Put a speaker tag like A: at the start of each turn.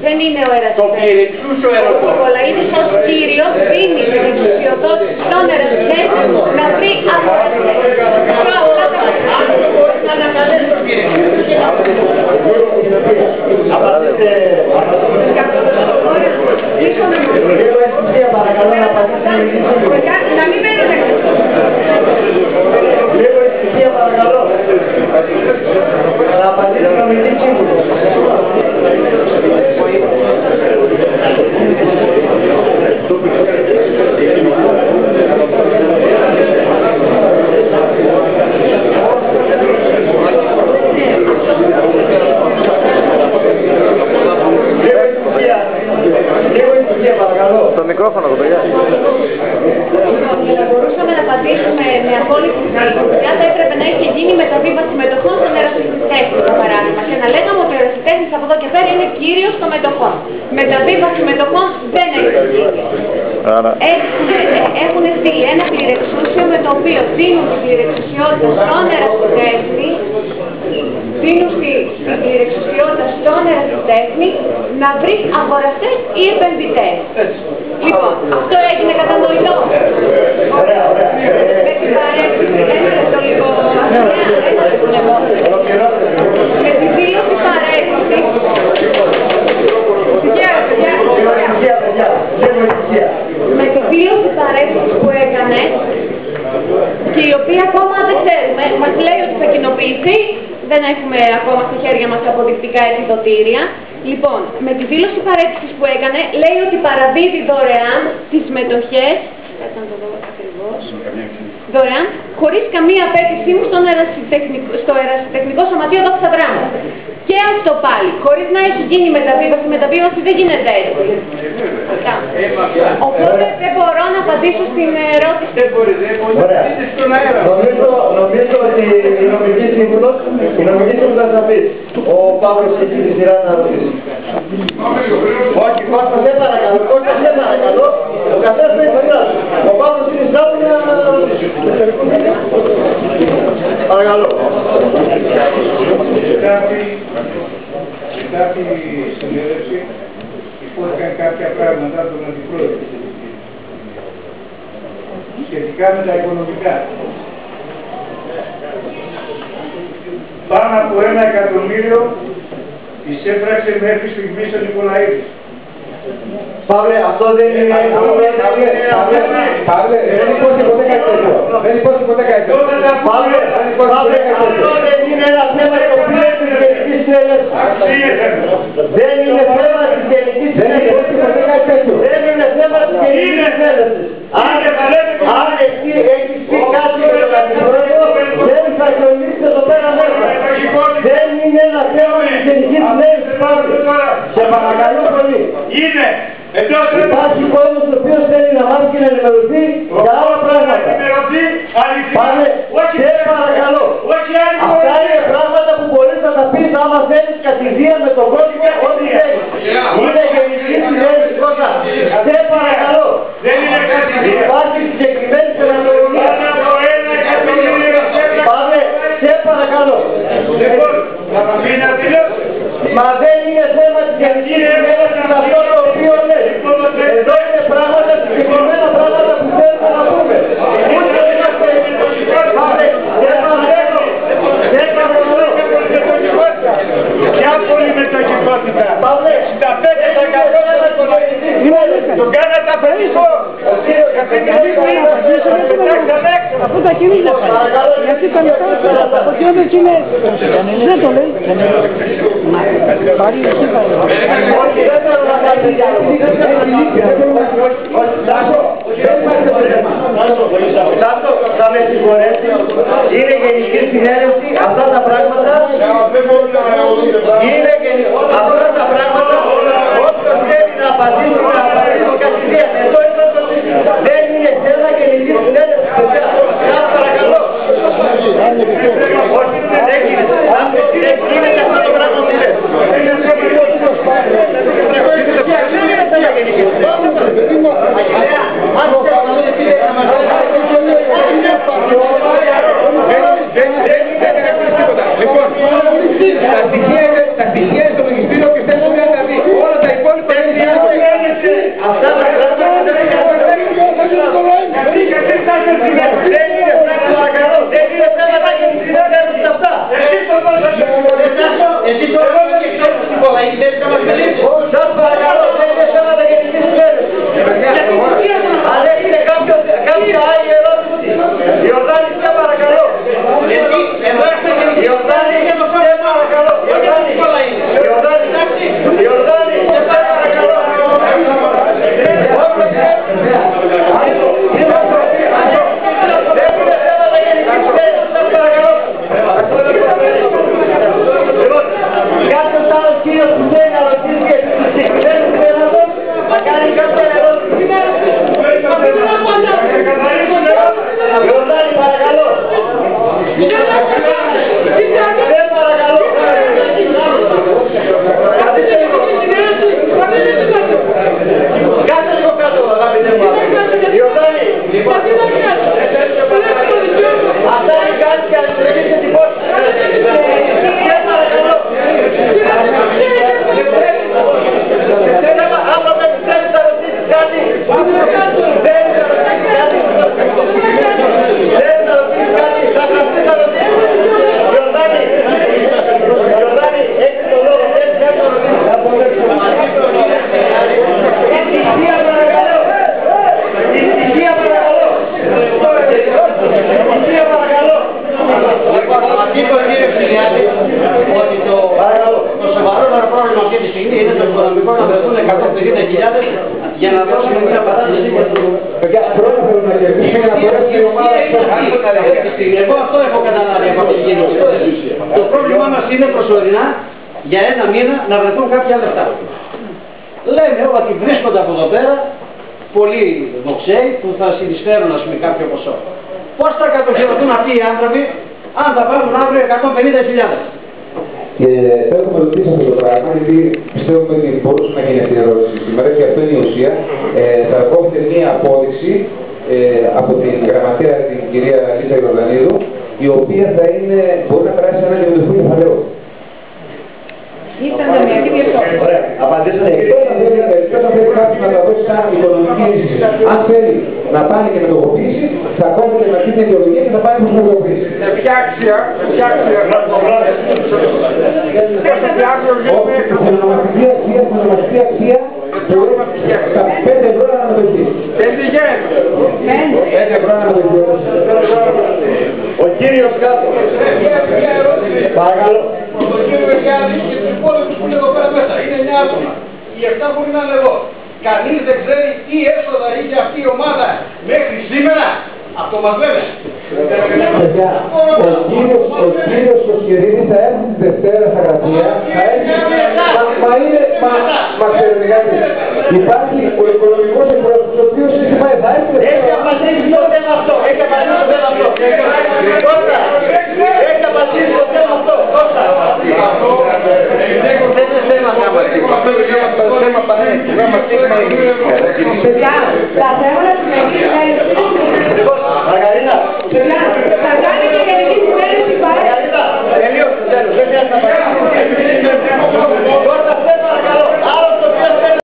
A: Δεν είναι ο
B: Το
A: ερασιτέχνης;
B: κηρυξούσιο
A: Ο
B: ερωτό.
A: Νικολαίδης ως κύριος δίνει την εξουσιοδότηση στον ερασιτέχνη να βρει αγοραστές.
C: Μικρόφωνο, παιδιά.
A: Για να μπορούσαμε να απαντήσουμε με απόλυτη σιγουριά, θα έπρεπε να είχε γίνει μεταβίβαση μετοχών στον ερασιτέχνη, για παράδειγμα. Και να λέγαμε ότι ο ερασιτέχνης από εδώ και πέρα είναι κύριος των μετοχών. Μεταβίβαση μετοχών δεν έχει γίνει.
C: Άρα,
A: Έχουν, έχουν στείλει ένα πληρεξούσιο με το οποίο δίνουν την πληρεξουσιότητα στον ερασιτέχνη, δίνουν στη, την πληρεξουσιότητα στον ερασιτέχνη να βρει αγοραστές ή επενδυτές. Λοιπόν, αυτό έγινε κατανοητό. Με την παρέμβαση, ένα λεπτό λίγο, ένα λεπτό λίγο. Με τη δήλωση παρέμβαση, με τη δήλωση παρέμβαση που έκανε και η οποία ακόμα δεν ξέρουμε, μας λέει ότι θα κοινοποιηθεί, δεν έχουμε ακόμα στα χέρια μας αποδεικτικά επιδοτήρια. Λοιπόν, με τη δήλωση παρέτησης που έκανε, λέει ότι παραδίδει δωρεάν τις μετοχές, κάτσε να το δω ακριβώς, δωρεάν, χωρίς καμία απέτησή μου στον ερασιτεχνικό, στο ερασιτεχνικό σωματείο δόξα δράμα. Και αυτό πάλι, χωρίς να έχει γίνει μεταβίβαση, μεταβίβαση δεν γίνεται έτσι. Αυτά. Οπότε δεν μπορώ να απαντήσω στην ερώτηση.
B: Δεν μπορεί, δεν μπορεί.
D: Ωραία.
B: Είστε στον αέρα.
D: Νομίζω, νομίζω ότι η νομική σύμβουλος, η νομική σύμβουλος θα πει. Ο Παύλος έχει τη σειρά να ρωτήσει. Όχι, Κώστα, δεν παρακαλώ. Κώστα, δεν παρακαλώ. Ο καθένας έχει τη σειρά του. Ο Παύλος είναι σειρά του να... Παρακαλώ.
E: Μετά τη συνέλευση υπόθηκαν κάποια πράγματα από τον Αντιπρόεδρο σχετικά με τα οικονομικά. Πάνω από ένα εκατομμύριο εισέφραξε μέχρι στιγμής ο Νικολαίδης.
D: Παύλε, αυτό δεν είναι...
E: Παύλε,
D: δεν υπάρχει ποτέ κάτι τέτοιο.
E: Δεν υπάρχει ποτέ κάτι
D: Παύλε, Παύλε, αυτό δεν είναι ένα θέμα το οποίο είναι της Γενικής Συνέλευσης. Δεν είναι θέμα της Γενικής Συνέλευσης. Δεν είναι θέμα της Γενικής Συνέλευσης. Αν, αν εσύ έχεις πει κάτι με τον Αντιπρόεδρο, δεν θα κολλήσεις εδώ πέρα μέσα. Δεν είναι ένα θέμα της Γενικής Συνέλευσης, Παύλε. Σε παρακαλώ πολύ.
E: Είναι! Εντός
D: Υπάρχει κόσμος ο οποίος θέλει να μάθει και να ενημερωθεί για άλλα πράγματα.
E: ενημερωθεί αληθινά.
D: Πάνε,
E: Όχι
D: σε παρακαλώ.
E: Όχι άλλη
D: Αυτά είναι πράγματα που μπορείς να τα πεις άμα θέλεις κατηδία με τον κόσμο ό,τι θέλεις. Είναι γενική συνέντευξη κότα. Σε παρακαλώ.
E: Δεν είναι κατηδία.
D: Υπάρχει συγκεκριμένη terminologία.
E: Πάνω από ένα εκατομμύριο εισέφραξε.
D: Πάμε, σε παρακαλώ.
E: Λοιπόν, θα μας πει να τελειώσει.
D: Μα δεν είναι θέμα της γενικής συνέντευξης αυτό το οποίο λες. Εδώ είναι πράγματα, συγκεκριμένα πράγματα που θέλουμε να πούμε. Ούτε είμαστε... Πάμε, σε παρακαλώ. Σε παρακαλώ.
E: Ποια πολυμετοχικότητα.
D: Πάμε.
E: 65% τον κάνατε απαιτητικό.
F: Αφού τα χέρια είναι γιατί τα λεφτά από τι other Κινές. Δεν το λέει. Μα, πάρει εσύ πάρει.
D: Όχι, δεν θέλω να κάνετε διάλογο. Τάσο, θα με συγχωρέσει. Είναι γενική συνέλευση αυτά τα πράγματα. Είναι γενική. Αυτά τα πράγματα. Όποιος θέλει να απαντήσει να απαντήσει κατηδία. Εδώ είναι το Δεν είναι θέμα γενική συνέλευση. παιδιά. Σας παρακαλώ. Όχι, δεν
E: είναι
B: το οικονομικό να βρεθούν 150.000 για να δώσουμε μια παράταση για το...
D: Παιδιά, πρώτα θέλουμε να κερδίσουμε να μπορέσει η ομάδα να
B: Εγώ αυτό έχω καταλάβει από αυτή την κοινωνία. Το πρόβλημά μας είναι προσωρινά για ένα μήνα να βρεθούν κάποια λεφτά. Λέμε ότι βρίσκονται από εδώ πέρα πολλοί δοξέοι που θα συνεισφέρουν ας πούμε κάποιο ποσό. Πώς θα κατοχυρωθούν αυτοί οι άνθρωποι αν θα πάρουν αύριο 150.000.
G: Και θέλω να ρωτήσω αυτό το πράγμα, γιατί πιστεύουμε ότι μπορούσε να γίνει αυτή η ερώτηση σήμερα και αυτό είναι η ουσία. Ε, θα ακόμη μία απόδειξη ε, από την γραμματέα την κυρία Λίζα Ιορδανίδου, η οποία θα είναι, μπορεί να περάσει ένα διαδοχικό κεφαλαίο.
A: Ήταν μια διορθώση.
D: Ωραία, απαντήσατε.
G: Εκτός αν θέλει, εκτός αν θέλει κάποιος να τα δώσει σαν οικονομική λύση; Αν θέλει να πάνε και να το κοπήσει, θα κόβει και να πει την ιδεολογία και θα πάει προς να το κοπήσει.
E: Με ποια αξία, με ποια αξία; θα το βράδυ. Με ποια αξία
G: Όχι, την ονομαστική αξία, την ονομαστική αξία, τα 5 ευρώ αναμετοχή.
E: Δεν πηγαίνει.
G: 5 ευρώ αναμετοχή.
D: Ο κύριος κάτω. Παρακαλώ.
B: Το κύριος Βεγιάδη και του υπόλοιπου που είναι εδώ πέρα μέσα. Είναι 9 άτομα. Οι 7 μπορεί να είναι εδώ. Κανείς δεν ξέρει τι έσοδα είχε αυτή η ομάδα μέχρι σήμερα. Αυτό μας λένε.
G: Παιδιά, ο κύριος, ο κύριος Κοσκερίδη θα έρθει τη Δευτέρα στα γραφεία, θα έρθει, μα, μα είναι, μα, μα ξέρετε κάτι, υπάρχει ο οικονομικός εκπρόσωπος, ο οποίος έχει πάει, θα έρθει τη
D: Έχει
G: Δευτέρα.
D: απαντήσει το θέμα αυτό. Έχει απαντήσει το θέμα αυτό.